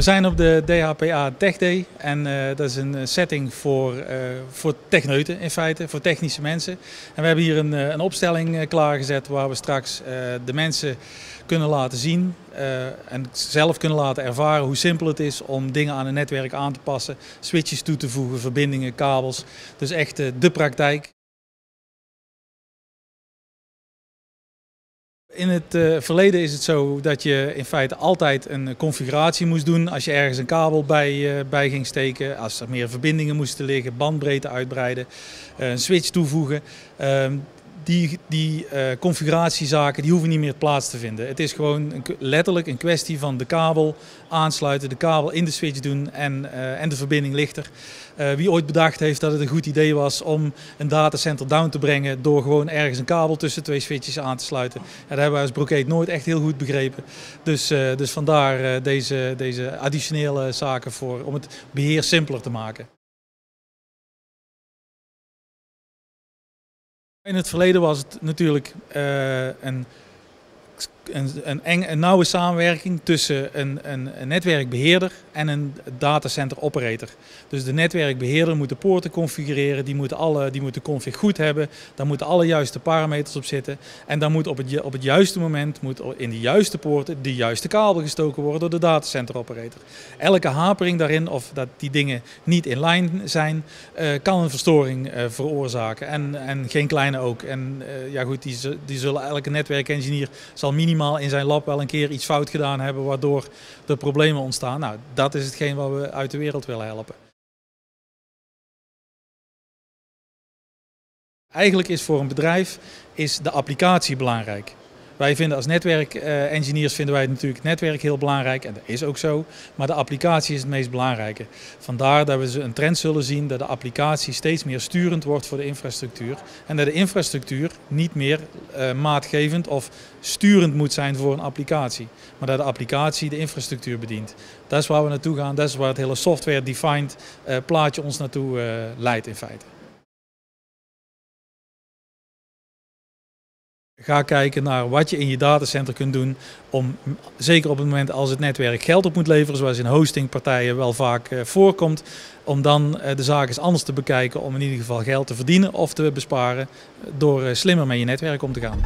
We zijn op de DHPA Tech Day en uh, dat is een setting voor, uh, voor techneuten in feite, voor technische mensen. En we hebben hier een, een opstelling klaargezet waar we straks de mensen kunnen laten zien en zelf kunnen laten ervaren hoe simpel het is om dingen aan een netwerk aan te passen, switches toe te voegen, verbindingen, kabels. Dus echt de praktijk. In het uh, verleden is het zo dat je in feite altijd een configuratie moest doen als je ergens een kabel bij, uh, bij ging steken, als er meer verbindingen moesten liggen, bandbreedte uitbreiden, uh, een switch toevoegen. Die, die uh, configuratiezaken die hoeven niet meer plaats te vinden. Het is gewoon letterlijk een kwestie van de kabel aansluiten, de kabel in de switch doen en, uh, en de verbinding lichter. Uh, wie ooit bedacht heeft dat het een goed idee was om een datacenter down te brengen door gewoon ergens een kabel tussen twee switches aan te sluiten. Ja, dat hebben wij als Brocade nooit echt heel goed begrepen. Dus, dus vandaar deze, deze additionele zaken voor, om het beheer simpeler te maken. In het verleden was het natuurlijk uh, een, een, een, nauwe samenwerking tussen een, een, netwerkbeheerder en een datacenter operator. Dus de netwerkbeheerder moet de poorten configureren, die moet, alle, die moet de config goed hebben, daar moeten alle juiste parameters op zitten. En dan moet op het, op het juiste moment moet in de juiste poorten de juiste kabel gestoken worden door de datacenter operator. Elke hapering daarin, of dat die dingen niet in lijn zijn, uh, kan een verstoring uh, veroorzaken. En, en geen kleine ook. En uh, ja goed, die, die zullen elke netwerkengineer zal minimaal in zijn lab wel een keer iets fout gedaan hebben waardoor er problemen ontstaan. Nou, dat is hetgeen wat we uit de wereld willen helpen. Eigenlijk is voor een bedrijf is de applicatie belangrijk. Wij vinden als netwerkengineers vinden wij natuurlijk netwerk heel belangrijk en dat is ook zo, maar de applicatie is het meest belangrijke. Vandaar dat we een trend zullen zien dat de applicatie steeds meer sturend wordt voor de infrastructuur en dat de infrastructuur niet meer uh, maatgevend of sturend moet zijn voor een applicatie, maar dat de applicatie de infrastructuur bedient. Dat is waar we naartoe gaan, dat is waar het hele software-defined uh, plaatje ons naartoe uh, leidt in feite. Ga kijken naar wat je in je datacenter kunt doen om, zeker op het moment als het netwerk geld op moet leveren, zoals in hostingpartijen wel vaak uh, voorkomt, om dan uh, de zaak eens anders te bekijken om in ieder geval geld te verdienen of te besparen door uh, slimmer met je netwerk om te gaan.